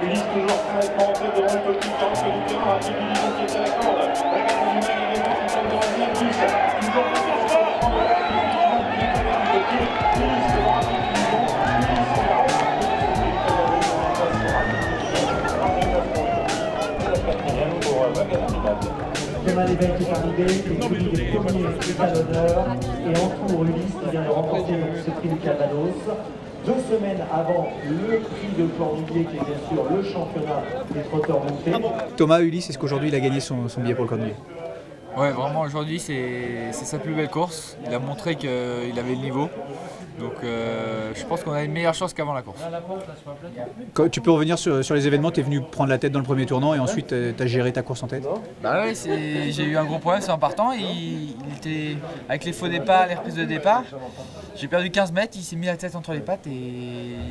Ulysse toujours très en tête devant le petit camp que nous terrain à qui est à la corde. Regardez du mal également qui tombe dans le un petit Thomas Lévesque est arrivé, il est des premiers à l'honneur et entoure Ulysse qui vient de remporter ce prix du Calvados. Deux semaines avant le prix de Cornulier qui est bien sûr le championnat des trotteurs montés. Thomas Ulysse, est-ce qu'aujourd'hui il a gagné son, son billet pour le Cornulier Ouais, vraiment aujourd'hui c'est sa plus belle course. Il a montré qu'il avait le niveau. Donc euh, je pense qu'on a une meilleure chance qu'avant la course. Quand- Tu peux revenir sur, sur les événements, tu es venu prendre la tête dans le premier tournant et ensuite tu as géré ta course en tête? Bah ouais, j'ai eu un gros problème, c'est en partant. Il, il était avec les faux départs, les reprises de départ. J'ai perdu 15 mètres, il s'est mis la tête entre les pattes et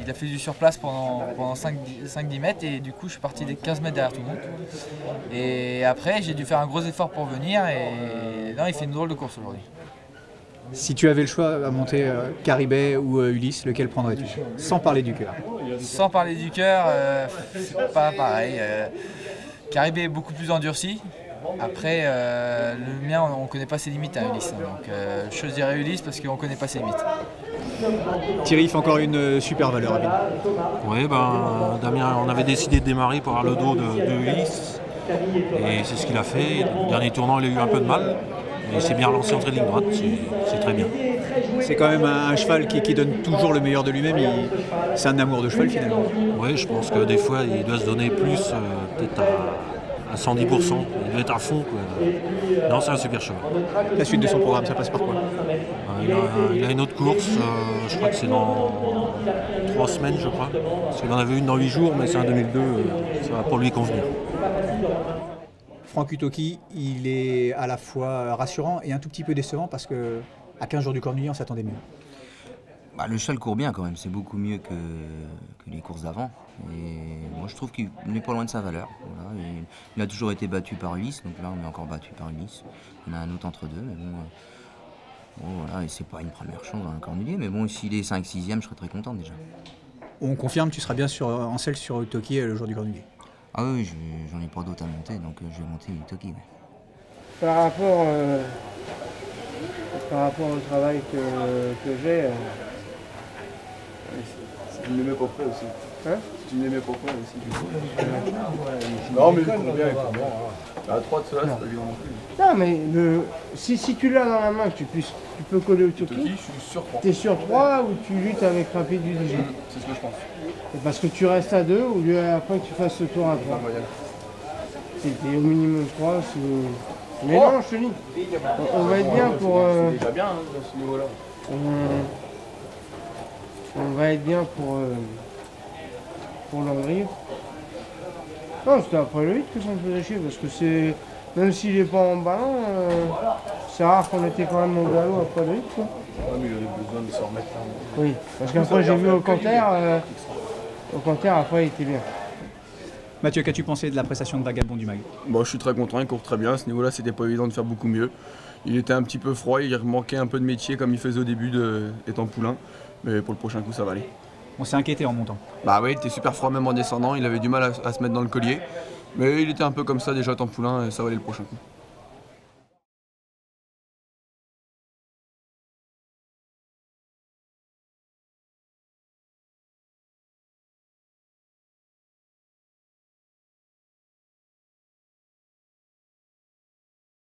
il a fait du surplace pendant, pendant 5-10 mètres et du coup je suis parti des 15 mètres derrière tout le monde. Et après j'ai dû faire un gros effort pour venir et non il fait une drôle de course aujourd'hui. Si tu avais le choix à monter euh, Caribet ou euh, Ulysse, lequel prendrais-tu? Sans parler du cœur. Sans parler du cœur, euh, c'est pas pareil. euh, Caribé est beaucoup plus endurci. Après, euh, le mien, on ne connaît pas ses limites à Ulysse. hein. donc, euh, je choisirais Ulysse parce qu'on ne connaît pas ses limites. Thierry fait encore une euh, super valeur. Oui, ben, Damien, on avait décidé de démarrer pour avoir le dos de, de Ulysse. Et c'est ce qu'il a fait. Le dernier tournant, il a eu un peu de mal. Mais il s'est bien relancé entre les lignes droites. C'est- C'est très bien. C'est quand même un, un cheval qui, qui donne toujours le meilleur de lui-même. C'est un amour de cheval finalement. Oui, je pense que des fois, il doit se donner plus, euh, peut-être à, à 110%. Il doit être à fond. quoi. Non, c'est un super cheval. La suite de son programme, ça passe par quoi? Euh, Il a, il a une autre course, euh, je crois que c'est dans trois semaines, je crois. Parce qu'il en avait une dans huit jours, mais c'est un 2002, euh, ça va pour lui convenir. Franck Utoki, il est à la fois rassurant et un tout petit peu décevant parce que à 15 jours du Cornulier, on s'attendait mieux. Bah, le cheval court bien quand même, c'est beaucoup mieux que, que les courses d'avant. Et moi je trouve qu'il n'est pas loin de sa valeur. Voilà. Et il a toujours été battu par Ulysse, donc là on est encore battu par Ulysse. On a un autre entre deux, mais bon. euh, bon, voilà, et c'est pas une première chance dans un cornulier, mais bon, s'il est 5-6ème, je serais très content déjà. On confirme, tu seras bien sur, en selle sur Utoki euh, le jour du Cornulier. Ah oui, je- j'en ai pas d'autres à monter, donc euh, je vais monter Itoki. ouais. Par rapport, euh, par rapport au travail que, que j'ai, euh, Tu me les mets pas près aussi. Hein Tu me les mets pas près aussi. Non, mais il court bien, il court bien. voilà. À 3 de cela, c'est pas évident non plus. non mais le, si, si tu l'as dans la main, que tu, puisses, tu peux coller au Toki, Toki, je suis sur 3. t'es sur 3 ou tu luttes avec Rapide du DJ. C'est ce que je pense. C'est parce que tu restes à 2 au lieu après que tu fasses le tour à La 3. moyenne. C'était au minimum 3. Mais non, je te dis, on, on va être bien pour... euh, C'est déjà bien hein, dans ce niveau-là. On, va être bien pour, euh, pour. Non, c'était après le 8 que ça me faisait chier, parce que c'est... Même s'il n'est pas en ballon, euh, c'est rare qu'on était quand même au galop après le 8. Quoi. Ouais, mais il avait besoin de se remettre là. Oui, parce qu'après j'ai vu au Canter, euh, au Canter après il était bien. Mathieu, qu'as-tu pensé de la prestation de Vagabond du Mag? Bon, je suis très content, il court très bien. À ce niveau-là, c'était pas évident de faire beaucoup mieux. Il était un petit peu froid, il manquait un peu de métier comme il faisait au début de, étant poulain. Mais pour le prochain coup, ça va aller. On s'est inquiété en montant. Bah oui, il était super froid même en descendant, il avait du mal à, à se mettre dans le collier. Mais il était un peu comme ça déjà étant poulain et ça va aller le prochain coup.